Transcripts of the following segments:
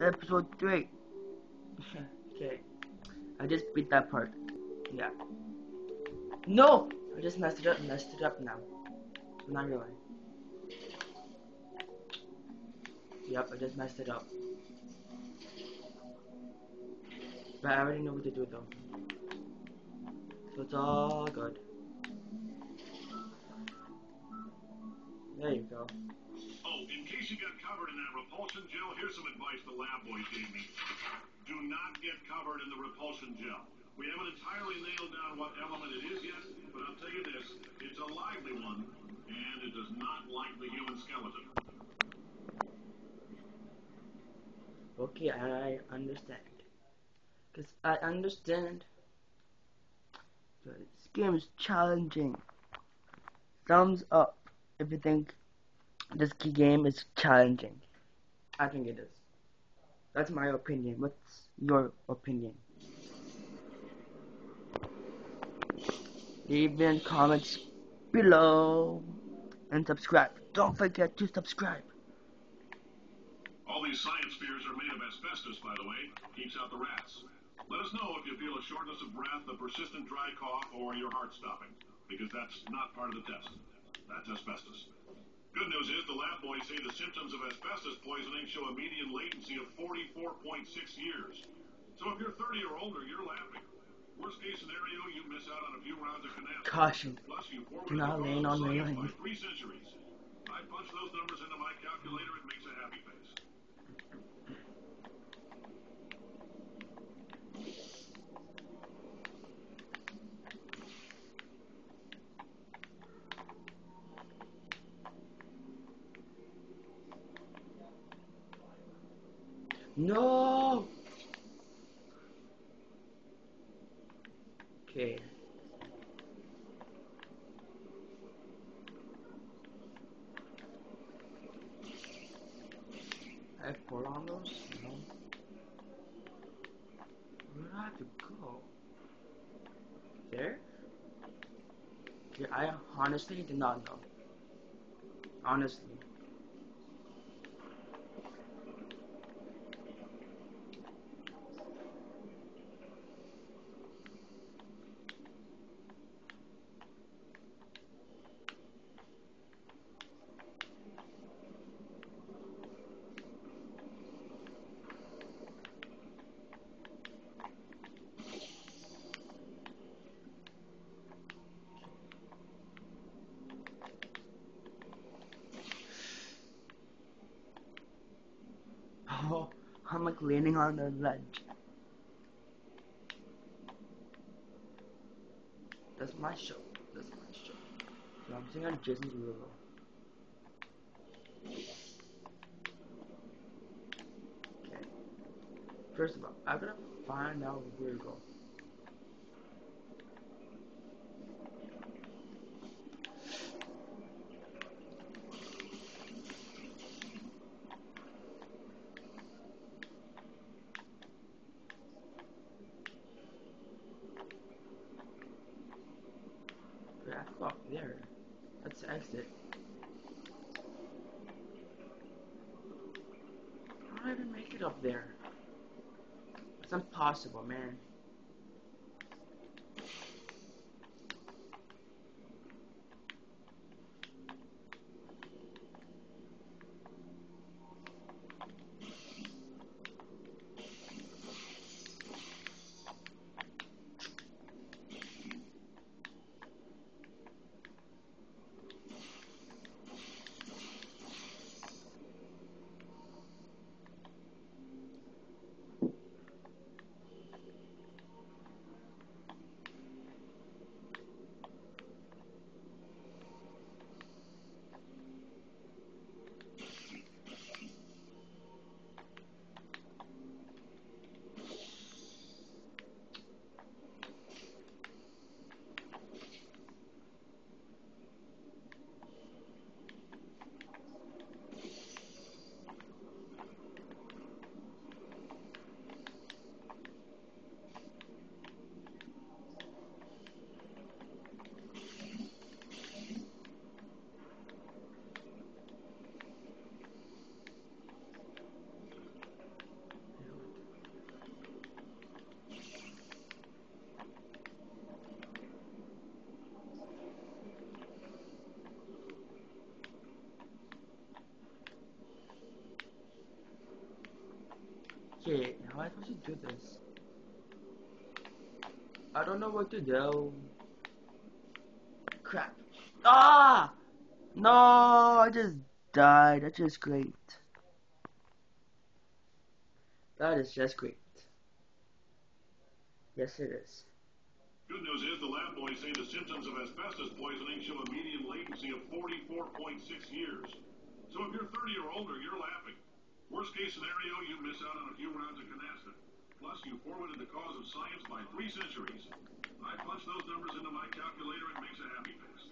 Episode 3. okay. I just beat that part. Yeah. No! I just messed it up messed it up now. not really. Yep, I just messed it up. But I already know what to do though. So it's all good. There you go. You got covered in that repulsion gel, here's some advice the lab boys gave me. Do not get covered in the repulsion gel. We haven't entirely nailed down what element it is yet, but I'll tell you this, it's a lively one, and it does not like the human skeleton. Okay, I understand. Because I understand. This game is challenging. Thumbs up if you think this game is challenging. I think it is. That's my opinion. What's your opinion? Leave in comments below and subscribe. Don't forget to subscribe. All these science spheres are made of asbestos, by the way. Keeps out the rats. Let us know if you feel a shortness of breath, a persistent dry cough, or your heart stopping, because that's not part of the test. That's asbestos. Good news is the lab boys say the symptoms of asbestos poisoning show a median latency of 44.6 years. So if you're 30 or older, you're laughing. Worst case scenario, you miss out on a few rounds of canasta. Caution. Plus, you Do not lean on railing. three centuries. I punch those numbers into my calculator, it makes a happy face. No. Okay. I have? No. Where do I have to go? There? Okay, I honestly did not know. Honestly. Oh, I'm like leaning on the ledge. That's my show. That's my show. So I'm sitting on Jason's River. Okay. First of all, I gotta find out where to go. Back up there. Let's exit. How do I even make it up there? It's impossible, man. Okay, how am I supposed to do this? I don't know what to do. Crap. Ah! No, I just died. That's just great. That is just great. Yes, it is. Good news is the lab boys say the symptoms of asbestos poisoning show a median latency of 44.6 years. So if you're 30 or older, you're laughing. Worst case scenario, you miss out on a few rounds of canasta. Plus, you forwarded the cause of science by three centuries. I punch those numbers into my calculator, and makes a happy face.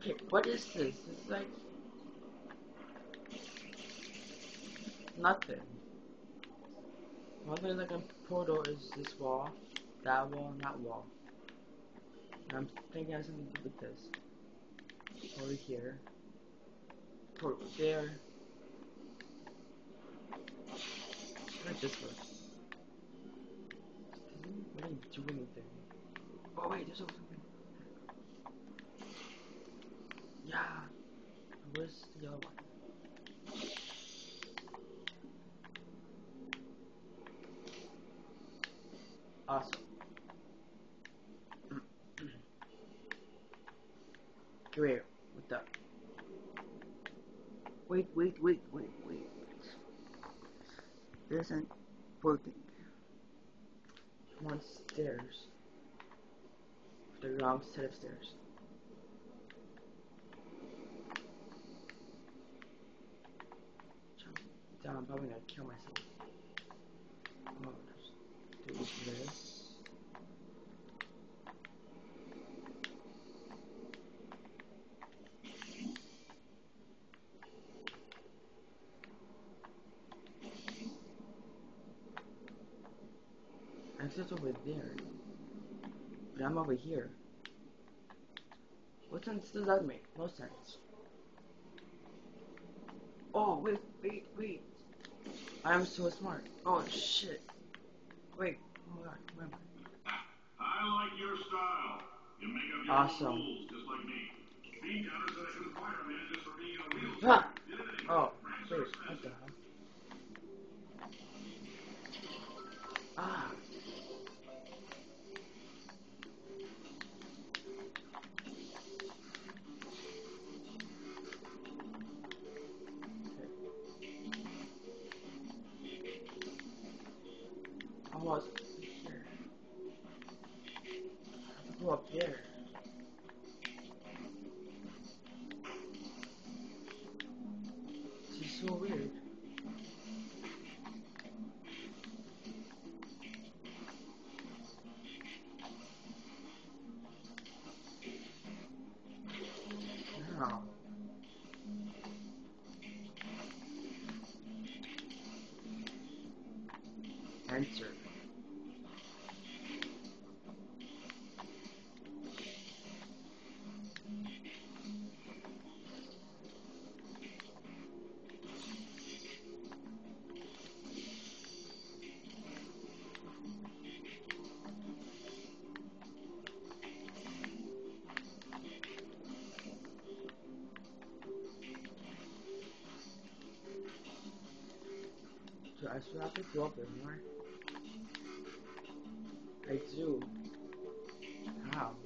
Okay, what is this? Is like nothing. One thing like a portal is this wall, that wall, and that wall. And I'm thinking it has something to do with this. Over here. Portal there. Like this one. Doesn't really do anything. Oh wait, there's something. Yeah. Where's the other one? Awesome. Come here. What the? Wait, wait, wait, wait, wait. This isn't working. I'm on stairs. The wrong set of stairs. Down, I'm probably gonna kill myself. Oh, just do this. Exit's over there. But I'm over here. What sense does that make? No sense. Oh, wait, wait, wait. I'm so smart. Oh, shit. Wait, oh my god, where am I? I like your style. You make up your Awesome. rules, just like me. Bean Counter said I couldn't fire man just for being a wheelchair. Ah! Did it anyway. Oh, wait, what the hell? Ah. So I still have to go up there, right? I do. How?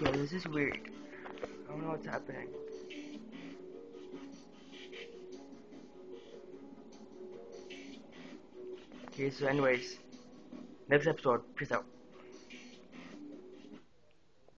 Yeah, this is weird. I don't know what's happening. Okay, so anyways, next episode. Peace out.